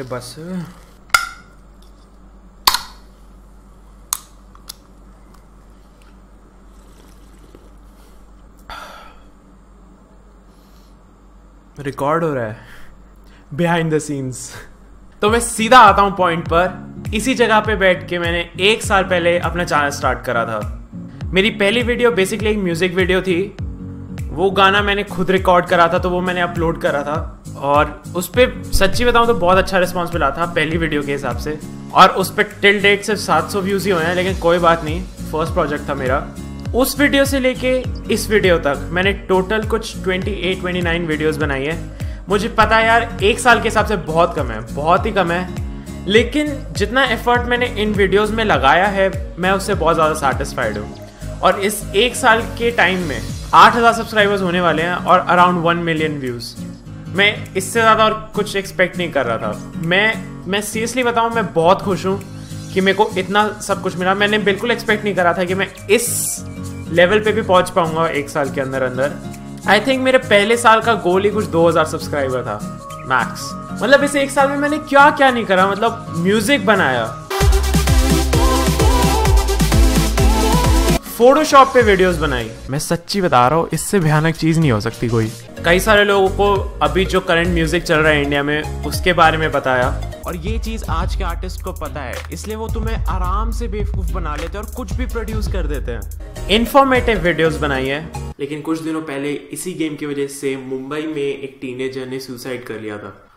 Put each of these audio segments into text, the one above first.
अरे बस। रिकॉर्ड हो रहा है। बिहाइंड द सीन्स तो मैं सीधा आता हूँ पॉइंट पर। इसी जगह पे बैठ के मैंने एक साल पहले अपना चैनल स्टार्ट करा था। मेरी पहली वीडियो बेसिकली एक म्यूज़िक वीडियो थी। वो गाना मैंने खुद रिकॉर्ड करा था तो वो मैंने अपलोड करा था। और उस पर सच्ची बताऊँ तो बहुत अच्छा रिस्पॉन्स मिला था पहली वीडियो के हिसाब से। और उस पर टिल डेट सिर्फ़ 700 व्यूज़ ही हुए हैं, लेकिन कोई बात नहीं फ़र्स्ट प्रोजेक्ट था मेरा। उस वीडियो से लेके इस वीडियो तक मैंने टोटल कुछ 28 29 वीडियोस बनाई है। मुझे पता है यार, एक साल के हिसाब से बहुत कम है, बहुत ही कम है। लेकिन जितना एफर्ट मैंने इन वीडियोस में लगाया है, मैं उससे बहुत ज़्यादा सेटिस्फाइड हूँ। और इस एक साल के टाइम में 8000 सब्सक्राइबर्स होने वाले हैं और अराउंड वन मिलियन व्यूज़ मैं इससे ज़्यादा और कुछ एक्सपेक्ट नहीं कर रहा था। मैं मैं सीरियसली बताऊँ, मैं बहुत खुश हूँ कि मेरे को इतना सब कुछ मिला। मैंने बिल्कुल एक्सपेक्ट नहीं करा था कि मैं इस लेवल पे भी पहुँच पाऊँगा एक साल के अंदर अंदर। आई थिंक मेरे पहले साल का गोल ही कुछ 2000 सब्सक्राइबर था मैक्स मतलब इस एक साल में मैंने क्या क्या नहीं करा मतलब म्यूज़िक बनाया। फोटोशॉप पे वीडियोस बनाई। मैं सच्ची बता रहा हूँ, इससे भयानक चीज़ नहीं हो सकती कोई। कई सारे लोगों को अभी जो करंट म्यूज़िक चल रहा है इंडिया में उसके बारे में बताया। और ये चीज़ आज के आर्टिस्ट को पता है। इसलिए वो तुम्हें आराम से बेवकूफ़ बना लेते हैं और कुछ भी प्रोड्यूस कर देते हैं। इन्फॉर्मेटिव वीडियोस बनाई है। लेकिन कुछ दिनों पहले इसी गेम की वजह से मुंबई में एक टीनेजर ने सुसाइड कर लिया था।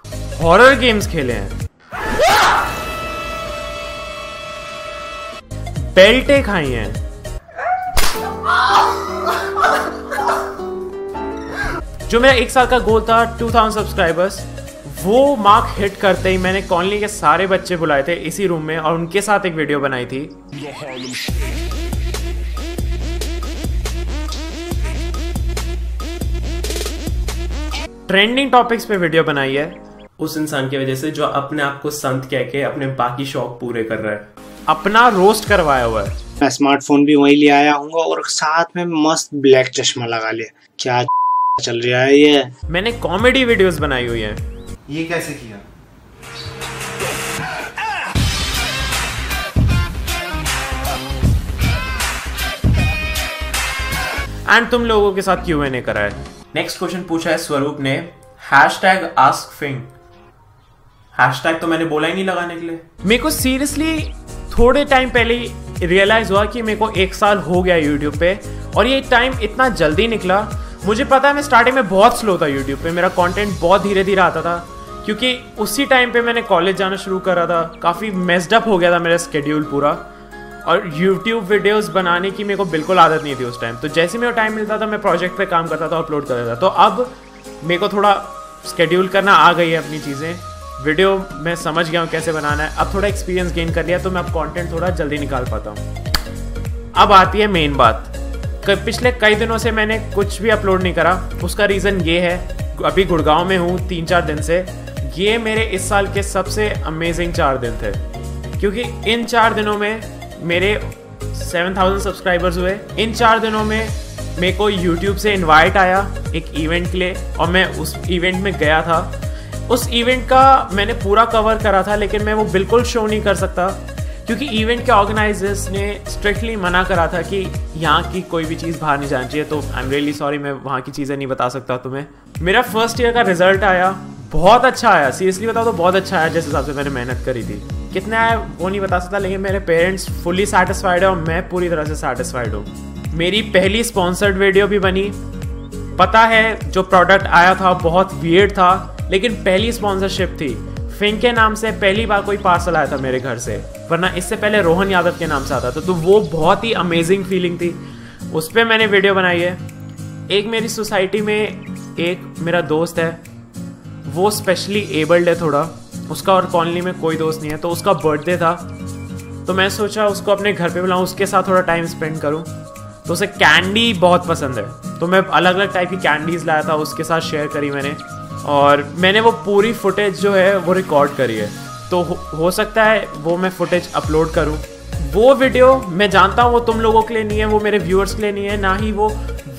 हॉरर गेम्स खेले हैं। बेल्टे खाई हैं। जो मेरा एक साल का गोल था 2000 सब्सक्राइबर्स वो मार्क हिट करते ही मैंने कॉलोनी के सारे बच्चे बुलाए थे इसी रूम में और उनके साथ एक वीडियो बनाई थी। ट्रेंडिंग टॉपिक्स पे वीडियो बनाई है। उस इंसान की वजह से जो अपने आप को संत कह के अपने बाकी शौक पूरे कर रहा है। अपना रोस्ट करवाया हुआ है। मैं स्मार्टफ़ोन भी वही ले आया हूँ और साथ में मस्त ब्लैक चश्मा लगा लिया। क्या चल रहा है ये। मैंने कॉमेडी वीडियोस बनाई हुई है। ये कैसे किया? एंड तुम लोगों के साथ क्यों ने करा है? नेक्स्ट क्वेश्चन पूछा है स्वरूप ने हैश टैग आस्क फिंग हैश टैग तो मैंने बोला ही नहीं लगाने के लिए। मेरे को सीरियसली थोड़े टाइम पहले रियलाइज़ हुआ कि मेरे को एक साल हो गया यूट्यूब पे और ये टाइम इतना जल्दी निकला मुझे पता है मैं स्टार्टिंग में बहुत स्लो था यूट्यूब पे, मेरा कंटेंट बहुत धीरे धीरे आता था, क्योंकि उसी टाइम पे मैंने कॉलेज जाना शुरू करा था, काफ़ी मेस्डअप हो गया था मेरा स्केड्यूल पूरा, और यूट्यूब वीडियोस बनाने की मेरे को बिल्कुल आदत नहीं थी उस टाइम तो जैसे मेरे टाइम मिलता था, मैं प्रोजेक्ट पे काम करता था अपलोड करता था तो अब मेरे को थोड़ा स्केड्यूल करना आ गई है अपनी चीज़ें वीडियो मैं समझ गया हूँ कैसे बनाना है, अब थोड़ा एक्सपीरियंस गेन कर लिया तो मैं अब कॉन्टेंट थोड़ा जल्दी निकाल पाता हूँ। अब आती है मेन बात। पिछले कई दिनों से मैंने कुछ भी अपलोड नहीं करा। उसका रीज़न ये है, अभी गुड़गांव में हूँ तीन चार दिन से। ये मेरे इस साल के सबसे अमेजिंग चार दिन थे। क्योंकि इन चार दिनों में मेरे 7000 सब्सक्राइबर्स हुए। इन चार दिनों में मेरे को यूट्यूब से इनवाइट आया एक इवेंट के लिए और मैं उस इवेंट में गया था। उस इवेंट का मैंने पूरा कवर करा था, लेकिन मैं वो बिल्कुल शो नहीं कर सकता। क्योंकि इवेंट के ऑर्गेनाइजर्स ने स्ट्रिक्टली मना करा था कि यहाँ की कोई भी चीज़ बाहर नहीं जानी चाहिए तो आई एम रियली सॉरी मैं वहाँ की चीज़ें नहीं बता सकता तुम्हें। मेरा फ़र्स्ट ईयर का रिज़ल्ट आया, बहुत अच्छा आया। सीरियसली बताओ तो बहुत अच्छा आया, जिस हिसाब से मैंने मेहनत करी थी। कितना आया वो नहीं बता सकता, लेकिन मेरे पेरेंट्स फुली सेटिस्फाइड है और मैं पूरी तरह से सेटिस्फाइड हूँ। मेरी पहली स्पॉन्सर्ड वीडियो भी बनी। पता है, जो प्रोडक्ट आया था, बहुत वियर्ड था, लेकिन पहली स्पॉन्सरशिप थी। फिंग के नाम से पहली बार कोई पार्सल आया था मेरे घर से, वरना इससे पहले रोहन यादव के नाम से आता था। तो वो बहुत ही अमेजिंग फीलिंग थी। उस पर मैंने वीडियो बनाई है। एक मेरी सोसाइटी में एक मेरा दोस्त है। वो स्पेशली एबल्ड है थोड़ा। उसका और कॉलोनी में कोई दोस्त नहीं है तो उसका बर्थडे था। तो मैं सोचा उसको अपने घर पे बुलाऊँ, उसके साथ थोड़ा टाइम स्पेंड करूँ। तो उसे कैंडी बहुत पसंद है। तो मैं अलग अलग टाइप की कैंडीज़ लाया था, उसके साथ शेयर करी मैंने। और मैंने वो पूरी फुटेज जो है वो रिकॉर्ड करी है। तो हो, हो सकता है वो मैं फुटेज अपलोड करूँ। वो वीडियो मैं जानता हूँ वो तुम लोगों के लिए नहीं है वो मेरे व्यूअर्स के लिए नहीं है ना ही वो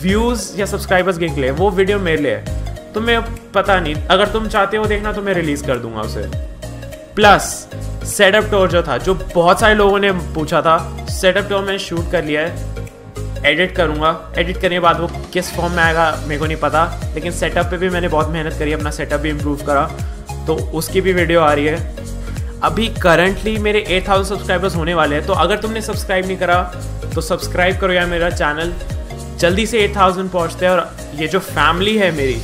व्यूज़ या सब्सक्राइबर्स के लिए। वो वीडियो मेरे लिए है। तो मैं पता नहीं अगर तुम चाहते हो देखना तो मैं रिलीज़ कर दूँगा उसे। प्लस सेटअप टोर जो था जो बहुत सारे लोगों ने पूछा था सेटअप टोर मैंने शूट कर लिया है। एडिट करूँगा। एडिट करने के बाद वो किस फॉर्म में आएगा, मेरे को नहीं पता। लेकिन सेटअप पे भी मैंने बहुत मेहनत करी, अपना सेटअप भी इम्प्रूव करा। तो उसकी भी वीडियो आ रही है। अभी करंटली मेरे 8000 सब्सक्राइबर्स होने वाले हैं तो अगर तुमने सब्सक्राइब नहीं करा तो सब्सक्राइब करो यार मेरा चैनल जल्दी से 8000 पहुँचते हैं और ये जो फैमिली है मेरी,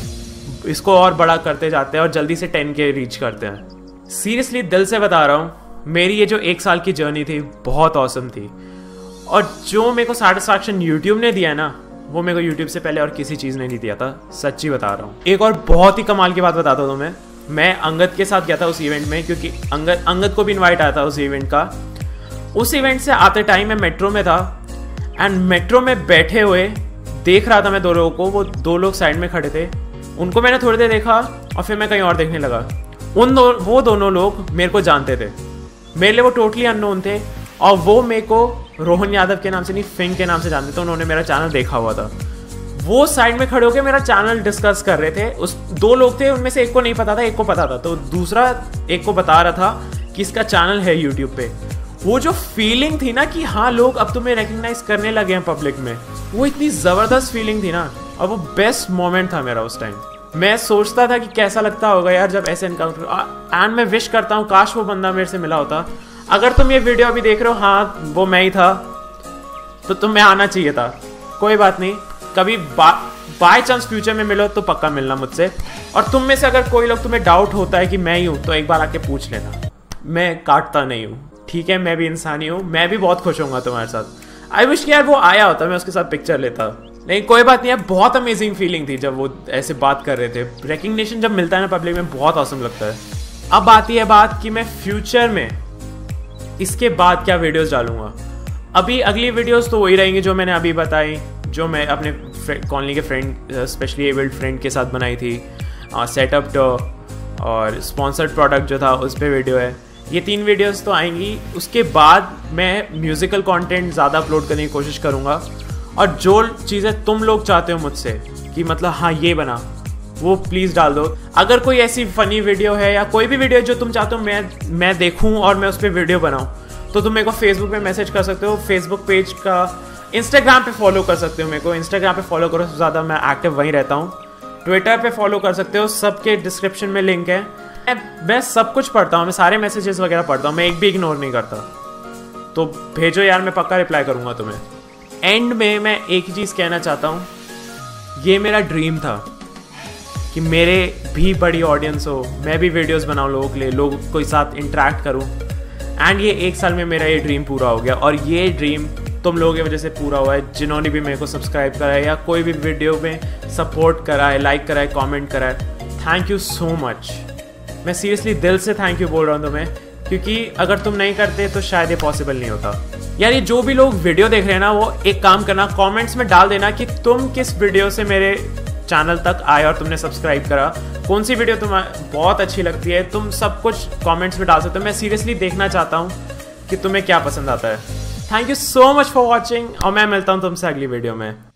इसको और बड़ा करते जाते हैं और जल्दी से 10 के रीच करते हैं। सीरियसली दिल से बता रहा हूँ, मेरी ये जो एक साल की जर्नी थी, बहुत औसम थी। और जो मेरे को सेटिस्फैक्शन यूट्यूब ने दिया ना, वो मेरे को यूट्यूब से पहले और किसी चीज़ ने नहीं दिया था, सच्ची बता रहा हूँ। एक और बहुत ही कमाल की बात बताता हूँ तुम्हें। मैं अंगद के साथ गया था उस इवेंट में, क्योंकि अंगद अंगद को भी इनवाइट आया था उस इवेंट का। उस इवेंट से आते टाइम मैं मेट्रो में था एंड मेट्रो में बैठे हुए देख रहा था मैं दो लोगों को, वो दो लोग साइड में खड़े थे। उनको मैंने थोड़ी देर देखा और फिर मैं कहीं और देखने लगा। उन दो, वो दोनों लोग मेरे को जानते थे। मेरे लिए वो टोटली अननोन थे और वो मेरे को रोहन यादव के नाम से नहीं फिंग के नाम से जानते थे, उन्होंने मेरा चैनल देखा हुआ था। वो साइड में खड़े होकर मेरा चैनल डिस्कस कर रहे थे। उस दो लोग थे, उनमें से एक को नहीं पता था, एक को पता था। तो दूसरा एक को बता रहा था कि इसका चैनल है यूट्यूब पे। वो जो फीलिंग थी ना कि हाँ लोग अब तुम्हें रिकग्नाइज करने लगे हैं पब्लिक में, वो इतनी ज़बरदस्त फीलिंग थी ना। और वो बेस्ट मोमेंट था मेरा उस टाइम मैं सोचता था कि कैसा लगता होगा यार जब ऐसे इनकाउंटर एंड मैं विश करता हूँ, काश वो बंदा मेरे से मिला होता। अगर तुम ये वीडियो अभी देख रहे हो हाँ वो मैं ही था तो तुम्हें आना चाहिए था। कोई बात नहीं, कभी बाय चांस फ्यूचर में मिलो तो पक्का मिलना मुझसे। और तुम में से अगर कोई लोग तुम्हें डाउट होता है कि मैं ही हूँ तो एक बार आके पूछ लेना। मैं काटता नहीं हूँ, ठीक है? मैं भी इंसान ही हूँ, मैं भी बहुत खुश होऊँगा तुम्हारे साथ। आई विश कि यार वो आया होता, मैं उसके साथ पिक्चर लेता। नहीं, कोई बात नहीं है बहुत अमेजिंग फीलिंग थी जब वो ऐसे बात कर रहे थे। रिकग्निशन जब मिलता है ना पब्लिक में, बहुत औसम लगता है। अब आती है बात कि मैं फ्यूचर में इसके बाद क्या वीडियोस डालूँगा? अभी अगली वीडियोस तो वही रहेंगी जो मैंने अभी बताई, जो मैं अपने कॉलोनी के फ्रेंड स्पेशली एबल्ड फ्रेंड के साथ बनाई थी। सेटअप टो और स्पॉन्सर्ड प्रोडक्ट जो था, उस पर वीडियो है। ये तीन वीडियोस तो आएँगी। उसके बाद मैं म्यूज़िकल कंटेंट ज़्यादा अपलोड करने की कोशिश करूँगा। और जो चीज़ें तुम लोग चाहते हो मुझसे, कि मतलब हाँ ये बना। वो प्लीज़ डाल दो। अगर कोई ऐसी फ़नी वीडियो है या कोई भी वीडियो जो तुम चाहते हो मैं मैं देखूँ और मैं उस पर वीडियो बनाऊँ तो तुम मेरे को फेसबुक पे मैसेज कर सकते हो फेसबुक पेज का इंस्टाग्राम पे फॉलो कर सकते हो मेरे को। इंस्टाग्राम पे फॉलो करो ज़्यादा मैं एक्टिव वहीं रहता हूँ। ट्विटर पे फॉलो कर सकते हो, सबके डिस्क्रिप्शन में लिंक है। मैं सब कुछ पढ़ता हूँ, मैं सारे मैसेजेस वगैरह पढ़ता हूँ, मैं एक भी इग्नोर नहीं करता। तो भेजो यार, मैं पक्का रिप्लाई करूँगा तुम्हें। एंड में मैं एक ही चीज़ कहना चाहता हूँ, ये मेरा ड्रीम था। कि मेरे भी बड़ी ऑडियंस हो, मैं भी वीडियोस बनाऊँ लोगों के लिए, लोगों के साथ इंटरेक्ट करूँ। एंड ये एक साल में मेरा ये ड्रीम पूरा हो गया। और ये ड्रीम तुम लोगों की वजह से पूरा हुआ है। जिन्होंने भी मेरे को सब्सक्राइब करा है या कोई भी वीडियो में सपोर्ट करा है लाइक करा है कॉमेंट करा है थैंक यू सो मच मैं सीरियसली दिल से थैंक यू बोल रहा हूँ तुम्हें, क्योंकि अगर तुम नहीं करते तो शायद ये पॉसिबल नहीं होता। यार, ये जो भी लोग वीडियो देख रहे हैं ना, वो एक काम करना कमेंट्स में डाल देना कि तुम किस वीडियो से मेरे चैनल तक आए और तुमने सब्सक्राइब करा। कौन सी वीडियो तुम्हें, बहुत अच्छी लगती है, तुम सब कुछ कॉमेंट्स में डाल सकते हो। मैं सीरियसली देखना चाहता हूँ कि तुम्हें क्या पसंद आता है। Thank you so much for watching और मैं मिलता हूँ तुमसे अगली वीडियो में।